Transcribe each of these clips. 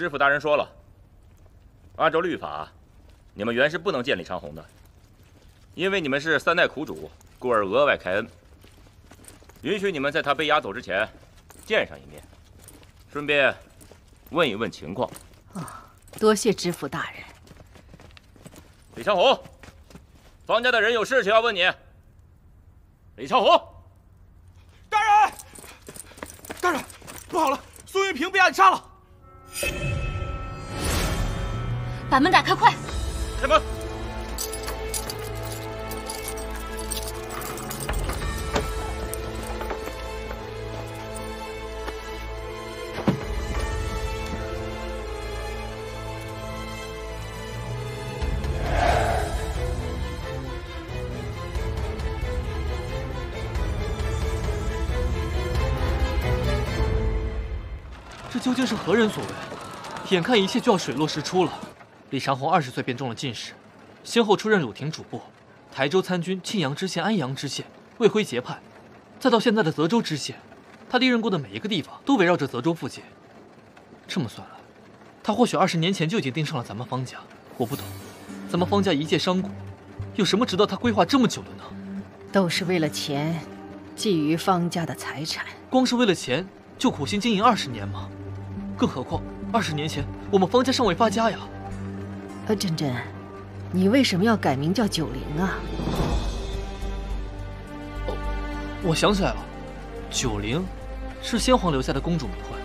知府大人说了，按照律法，你们原是不能见李长虹的，因为你们是三代苦主，故而额外开恩，允许你们在他被押走之前见上一面，顺便问一问情况。啊，多谢知府大人。李长虹，方家的人有事情要问你。李长虹，大人，大人，不好了，苏玉萍被暗杀了。把门打开，快！开门。这究竟是何人所为？眼看一切就要水落石出了。李长虹二十岁便中了进士，先后出任鲁廷主簿、台州参军、庆阳知县、安阳知县、魏辉节派，再到现在的泽州知县。他历任过的每一个地方都围绕着泽州附近。这么算来，他或许二十年前就已经盯上了咱们方家。我不懂，咱们方家一介商贾，有什么值得他规划这么久的呢？都是为了钱，觊觎方家的财产。光是为了钱，就苦心经营二十年吗？更何况二十年前我们方家尚未发家呀。呃，珍珍，你为什么要改名叫九灵啊？哦，我想起来了，九灵是先皇留下的公主名讳，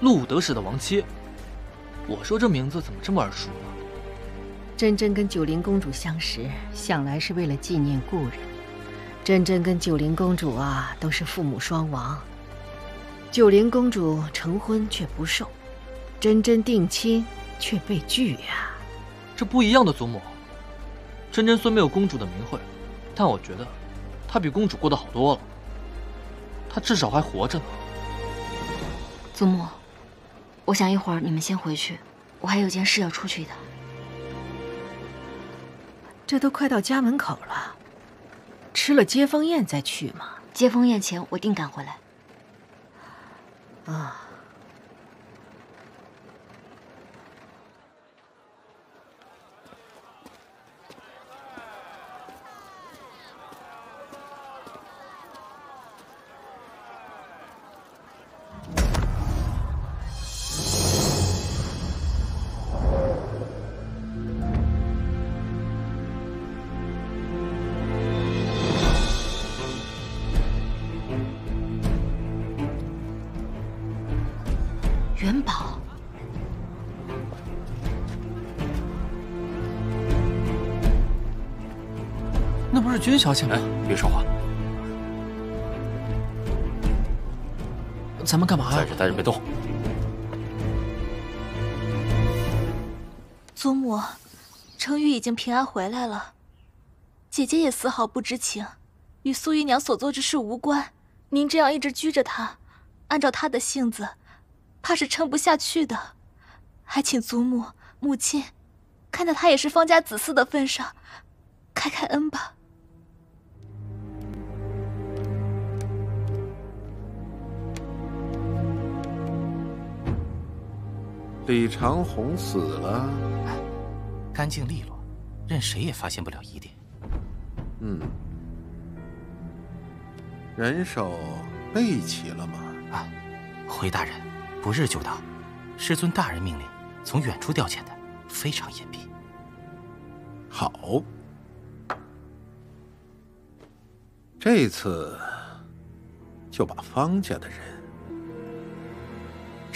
陆武得时的亡妻。我说这名字怎么这么耳熟呢？珍珍跟九灵公主相识，想来是为了纪念故人。珍珍跟九灵公主啊，都是父母双亡。九灵公主成婚却不受，珍珍定亲却被拒呀。这不一样的祖母。真真虽没有公主的名讳，但我觉得她比公主过得好多了。她至少还活着呢。祖母，我想一会儿你们先回去，我还有件事要出去一趟。这都快到家门口了，吃了接风宴再去嘛。接风宴前我定赶回来。啊。是君小姐吗？别说话，咱们干嘛呀？在这待着别动。祖母，程宇已经平安回来了，姐姐也丝毫不知情，与苏姨娘所做之事无关。您这样一直拘着她，按照她的性子。怕是撑不下去的，还请祖母、母亲，看在她也是方家子嗣的份上，开开恩吧。李长虹死了，干净利落，任谁也发现不了疑点。嗯，人手备齐了吗？啊，回大人。不日就到，师尊大人命令，从远处调遣的，非常隐蔽。好，这次就把方家的人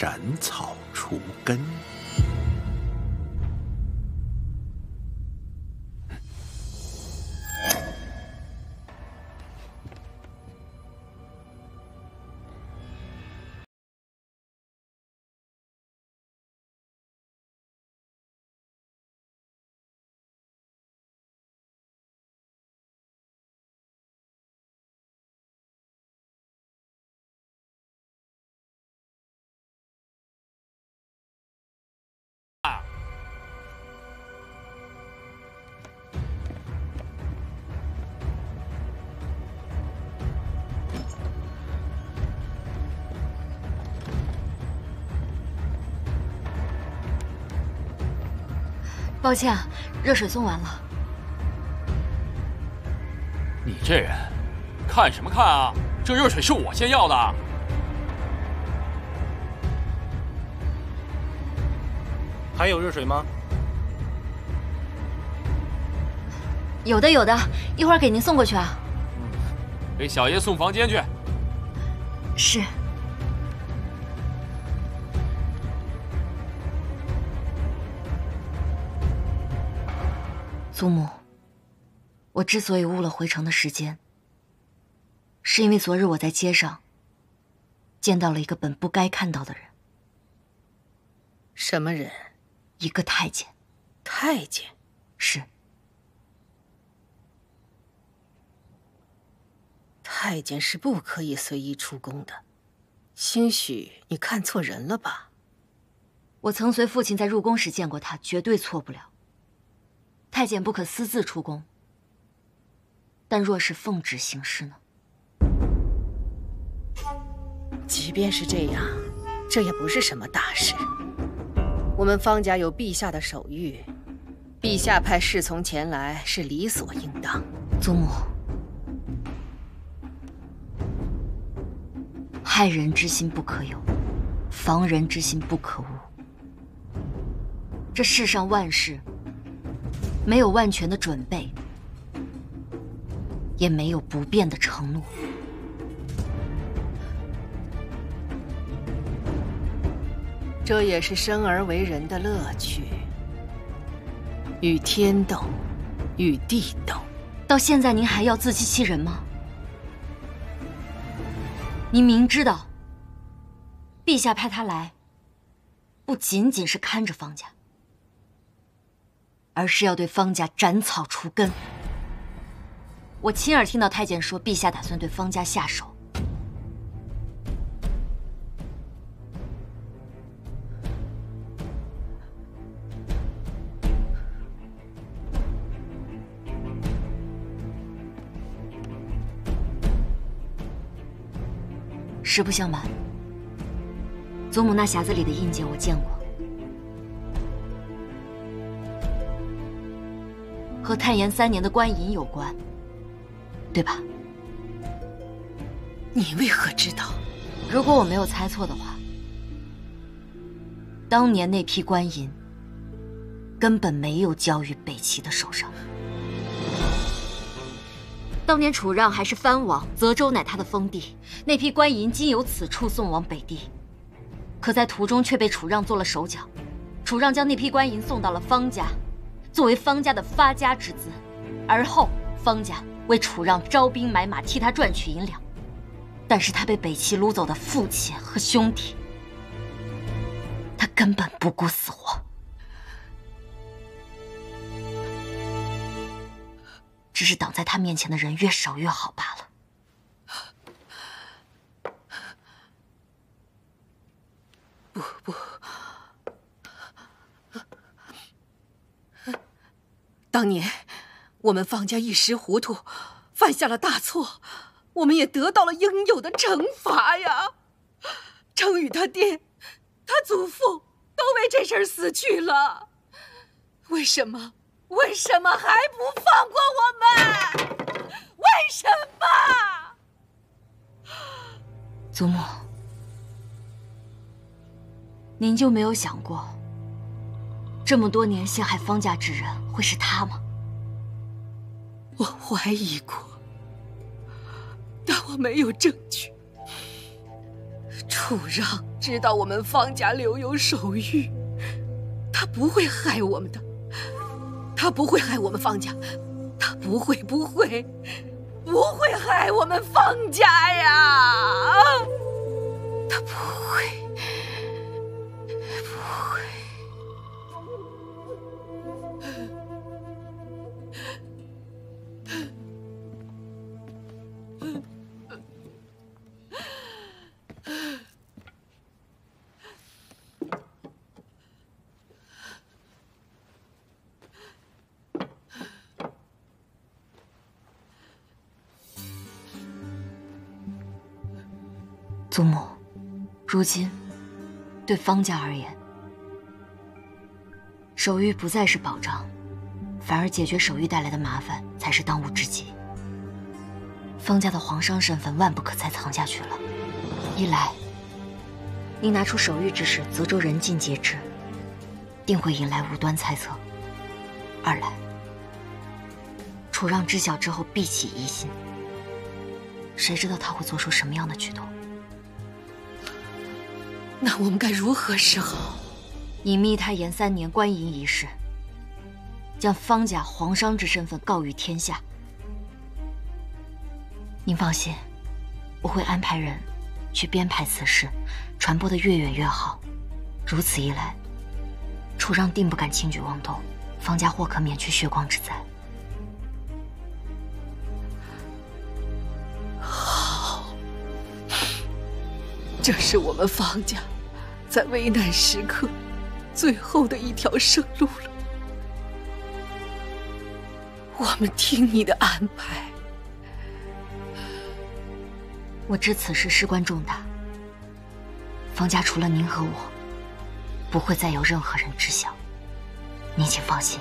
斩草除根。抱歉，啊，热水送完了。你这人，看什么看啊？这热水是我先要的。还有热水吗？有的，有的，一会儿给您送过去啊。给小爷送房间去。是。祖母，我之所以误了回城的时间，是因为昨日我在街上见到了一个本不该看到的人。什么人？一个太监。太监？是。太监是不可以随意出宫的，兴许你看错人了吧？我曾随父亲在入宫时见过他，绝对错不了。太监不可私自出宫，但若是奉旨行事呢？即便是这样，这也不是什么大事。我们方家有陛下的手谕，陛下派侍从前来是理所应当。祖母，害人之心不可有，防人之心不可无。这世上万事。没有万全的准备，也没有不变的承诺。这也是生而为人的乐趣。与天斗，与地斗，到现在您还要自欺欺人吗？您明知道，陛下派他来，不仅仅是看着方家。而是要对方家斩草除根。我亲耳听到太监说，陛下打算对方家下手。实不相瞒，祖母那匣子里的印鉴我见过。和太炎三年的官银有关，对吧？你为何知道？如果我没有猜错的话，当年那批官银根本没有交于北齐的手上。当年楚让还是藩王，泽州乃他的封地，那批官银今由此处送往北地，可在途中却被楚让做了手脚。楚让将那批官银送到了方家。作为方家的发家之资，而后方家为楚让招兵买马，替他赚取银两。但是他被北齐掳走的父亲和兄弟，他根本不顾死活，只是挡在他面前的人越少越好罢了。不不。当年，我们方家一时糊涂，犯下了大错，我们也得到了应有的惩罚呀。程宇他爹、他祖父都为这事儿死去了，为什么？为什么还不放过我们？为什么？祖母，您就没有想过？这么多年陷害方家之人会是他吗？我怀疑过，但我没有证据。楚让知道我们方家留有手谕，他不会害我们的，他不会害我们方家，他不会，不会，不会害我们方家呀！他不会。祖母，如今对方家而言，手谕不再是保障，反而解决手谕带来的麻烦才是当务之急。方家的皇商身份万不可再藏下去了。一来，您拿出手谕之时，泽州人尽皆知，定会引来无端猜测；二来，楚让知晓之后必起疑心，谁知道他会做出什么样的举动？那我们该如何是好？你密太延三年官银一事，将方家皇商之身份告于天下。您放心，我会安排人去编排此事，传播的越远越好。如此一来，楚让定不敢轻举妄动，方家或可免去血光之灾。好，这是我们方家在危难时刻最后的一条生路了。我们听你的安排。我知此事事关重大，方家除了您和我，不会再有任何人知晓。您请放心。